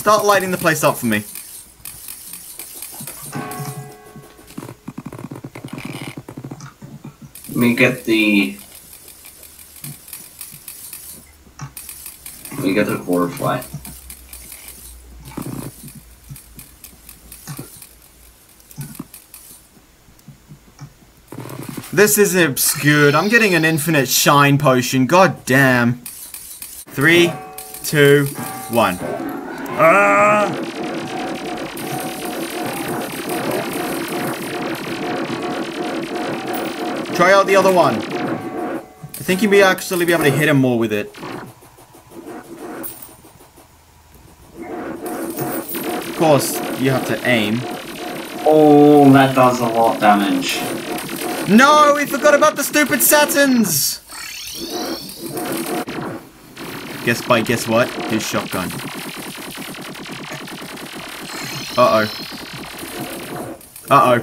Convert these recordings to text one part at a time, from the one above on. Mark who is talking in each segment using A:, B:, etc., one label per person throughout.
A: Start lighting the place up for me.
B: Let me get the. Let me get the quarter flight.
A: This is obscured. I'm getting an infinite shine potion. God damn. Three, two, one. Ah! Try out the other one. I think you'll be actually be able to hit him more with it. Of course, you have to aim.
B: Oh, that does a lot of damage.
A: No, we forgot about the stupid Saturns! Guess by guess what? His shotgun. Uh-oh. Uh-oh.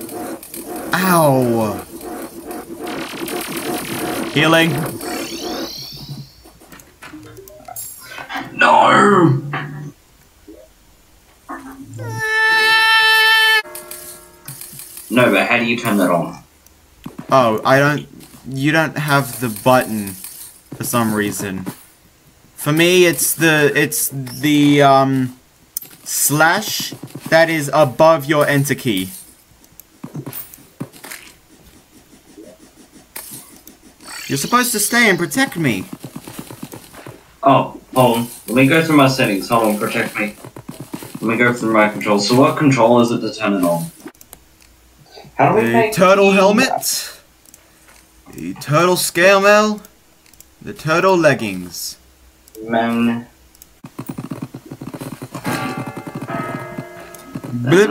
A: Ow! Healing.
B: No! No, but how do you turn that on?
A: Oh, I don't... You don't have the button for some reason. For me, it's the... It's the, um... Slash that is above your enter key. You're supposed to stay and protect me.
B: Oh, hold on. Let me go through my settings. Hold on, protect me. Let me go through my controls. So what control is it to turn it on? How do we
A: The
B: make
A: turtle helmet. The turtle scale mail. The turtle leggings.
B: Man. There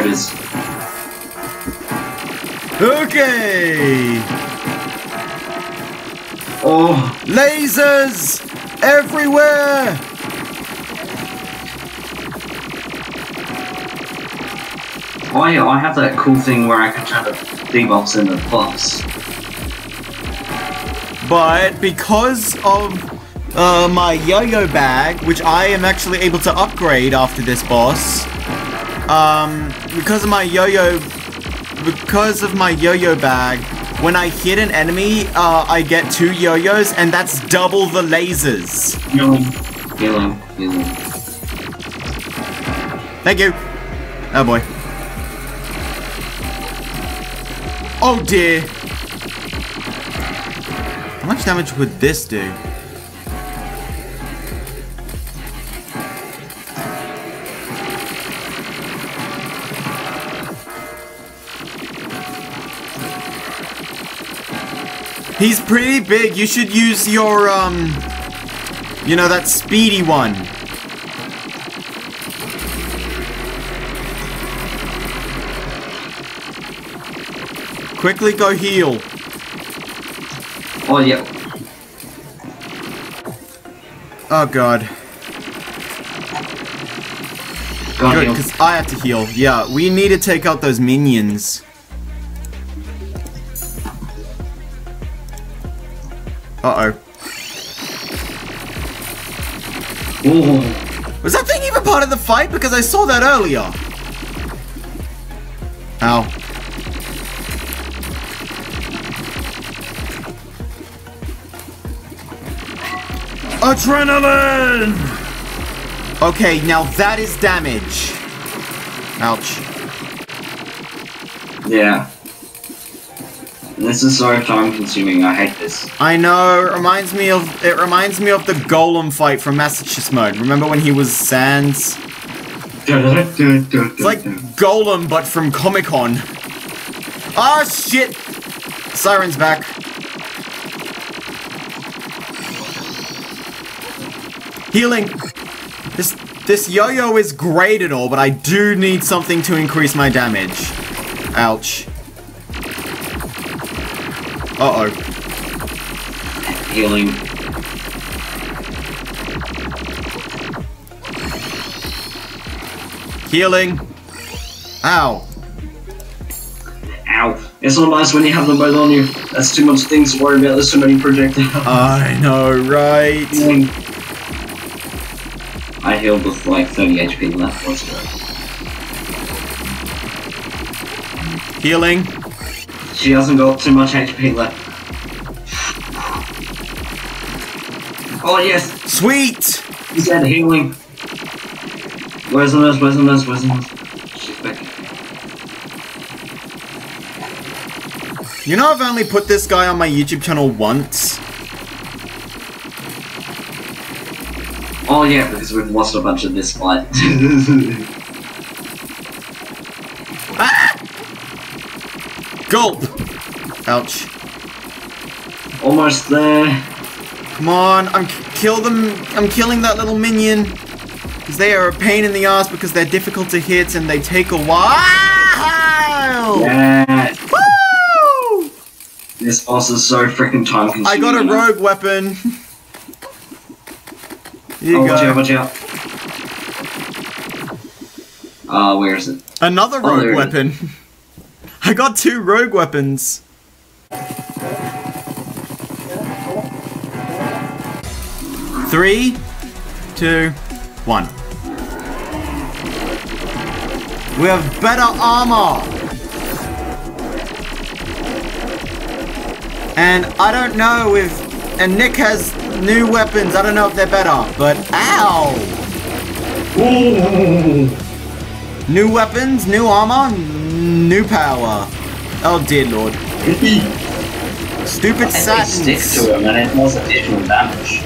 B: it is.
A: Okay.
B: Oh,
A: Lasers everywhere.
B: Oh, I, I have that cool thing where I can turn the debuffs into buffs.
A: But because of uh, my yo-yo bag, which I am actually able to upgrade after this boss, um, because of my yo-yo, because of my yo-yo bag, when I hit an enemy, uh, I get two yo-yos, and that's double the lasers.
B: Healing.
A: Thank you. Oh boy. Oh dear. How much damage would this do? He's pretty big. You should use your, um, you know, that speedy one. Quickly go heal.
B: Oh, yeah.
A: Oh god.
B: Go
A: Good, because I have to heal. Yeah, we need to take out those minions. Uh-oh.
B: Oh,
A: Was that thing even part of the fight? Because I saw that earlier. Ow. Adrenaline! Okay, now that is damage. Ouch.
B: yeah. This is so time consuming. I hate this.
A: I know, it reminds me of it reminds me of the Golem fight from Massachusetts mode. Remember when he was Sans? It's like Golem but from Comic Con. Ah shit! Siren's back. Healing. This this yo-yo is great and all, but I do need something to increase my damage. Ouch. Uh-oh.
B: Healing.
A: Healing. Ow.
B: Ow. It's not nice when you have them both on you. That's too much things to worry about. There's too many projectiles.
A: I know, right?
B: Healing. I healed with like 30 HP left. Let's go.
A: Healing.
B: She hasn't got too much HP left. Oh yes,
A: Sweet!
B: he said healing. Where's the nurse? Where's the nurse? Where's the nurse? She's back.
A: You know I've only put this guy on my YouTube channel once.
B: Oh yeah, because we've lost a bunch of this fight.
A: Gulp! Ouch.
B: Almost there.
A: Come on, I'm kill them. I'm killing that little minion. Because they are a pain in the ass because they're difficult to hit and they take a while.
B: Yeah.
A: Woo!
B: This boss is so freaking time consuming.
A: I got a rogue weapon. Here you
B: Oh, watch out,
A: go.
B: watch out. Uh, where is it?
A: Another
B: Oh,
A: rogue
B: it is.
A: weapon. I got two rogue weapons. Three, two, one. We have better armor. And I don't know if and Nick has new weapons. I don't know if they're better, but ow! New weapons, new armor, new power. Oh dear lord. Stupid
B: And they stick to him and it does additional damage.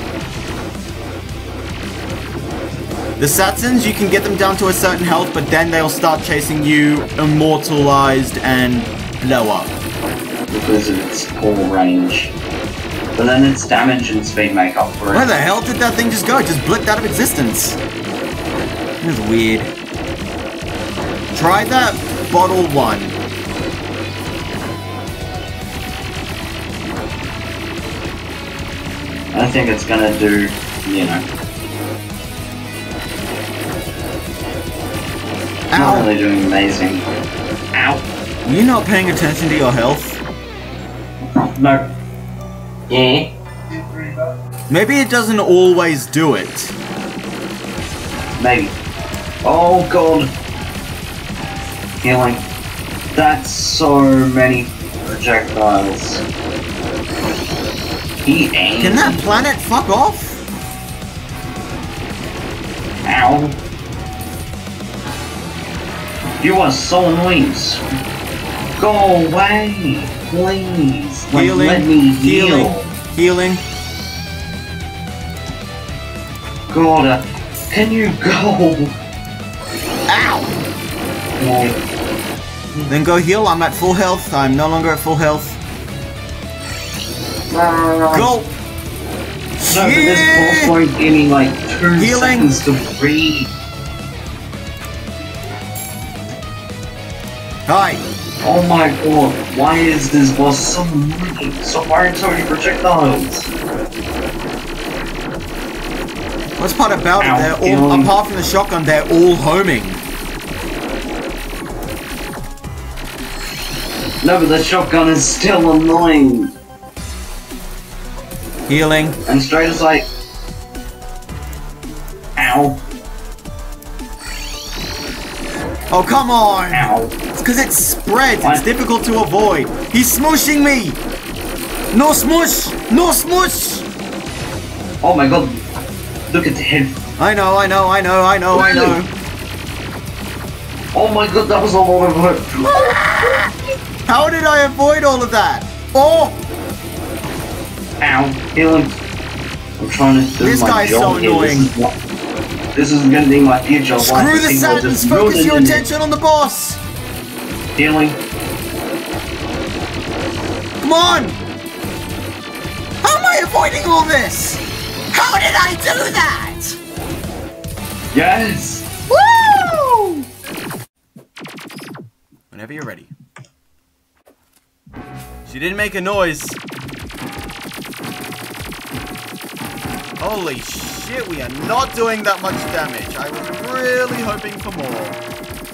A: The Satins, you can get them down to a certain health, but then they'll start chasing you immortalized and blow up.
B: Because of its full range. But then its damage and speed make up for it.
A: Where the hell did that thing just go? It just blipped out of existence. That's weird. Try that bottle one.
B: I think it's gonna do, you know, not
A: Ow!
B: really doing amazing. Ow!
A: Are you not paying attention to your health?
B: No. Yeah.
A: Maybe it doesn't always do it.
B: Maybe. Oh god. Healing. That's so many projectiles. He aimed.
A: Can that planet fuck off?
B: Ow. You are so annoying. Go away, please.
A: Healing,
B: let me heal.
A: healing, healing.
B: God, can you go?
A: Ow!
B: No.
A: Then go heal. I'm at full health. I'm no longer at full health.
B: No,
A: Gulp!
B: but this boss
A: Yeah!
B: won't give me like two
A: Healing.
B: seconds to breathe.
A: Hi.
B: Oh my god, why is this boss so annoying? So why are so many projectiles?
A: What's part about
B: Ow,
A: it? They're all, apart from the shotgun, they're all homing.
B: No, but the shotgun is still annoying.
A: Healing.
B: And straight is like... Ow,
A: Oh, come on!
B: ow.
A: It's because it spreads. It's difficult to avoid. He's smooshing me! No smush! No smush!
B: Oh my god, look at him.
A: I know, I know, I know, I know, I know.
B: Oh my god, that was a lot of work.
A: How did I avoid all of that? Oh!
B: Ow, healing. I'm trying to do
A: This
B: my
A: guy's
B: job
A: so
B: here.
A: annoying.
B: This is, what, this is gonna be my future life.
A: Screw the
B: People are
A: Satins!
B: just
A: Focus your
B: ruining it.
A: attention on the boss!
B: Healing.
A: Come on! How am I avoiding all this? How did I do that?
B: Yes!
A: Woo! Whenever you're ready. She didn't make a noise. Holy shit, we are not doing that much damage. I was really hoping for more.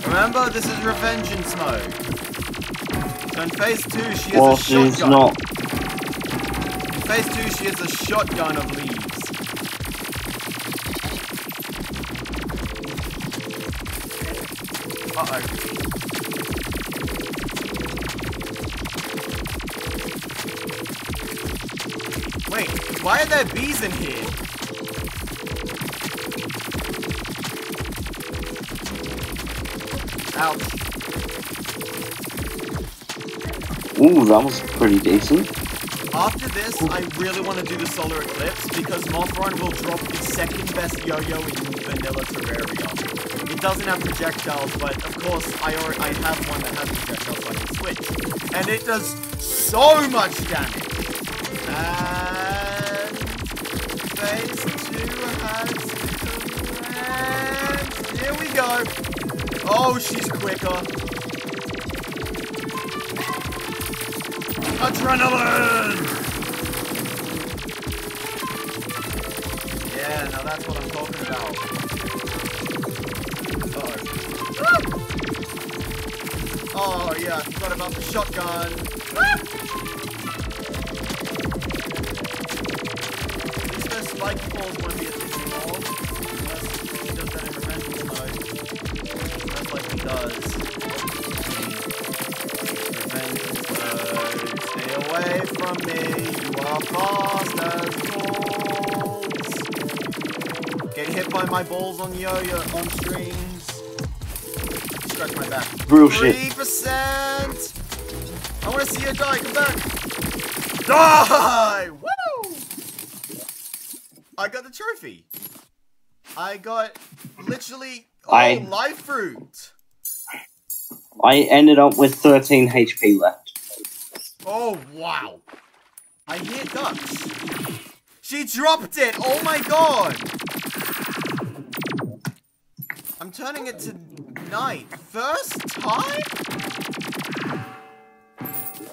A: Remember, this is Revengeance mode. So in phase two, she has
B: well,
A: a shotgun.
B: She's not.
A: In phase two, she has a shotgun of leaves. Uh-oh. Why are there bees in here? Ouch.
C: Ooh, that was pretty decent.
A: After this, I really want to do the solar eclipse because Mothron will drop the second best yo-yo in vanilla Terraria. It doesn't have projectiles, but of course I already I have one that has projectiles, so I can switch, and it does so much damage. And phase two has. Here we go. Oh, she's quicker. Adrenaline! Yeah, now that's what I'm talking about. Uh oh. Yeah, I forgot about the shotgun. At spike falls won't be a anymore. Unless he does that in Revenge mode. Most likely does. Revenge mode. Stay away from me. You are fast as balls. Get hit by my balls on yo-yo on strings. Scratch my back.
C: Real shit.
A: Three percent. I want to see you die. Come back. Die! I got the trophy. I got literally all
C: I-
A: life fruit.
C: I ended up with 13 HP left.
A: Oh wow! I hear ducks. She dropped it. Oh my god! I'm turning it to night. First time?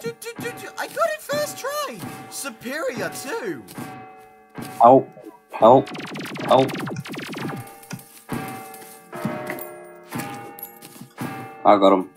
A: Du- du- du- du- I got it first try. Superior too.
C: Help. Help. Help. I got him.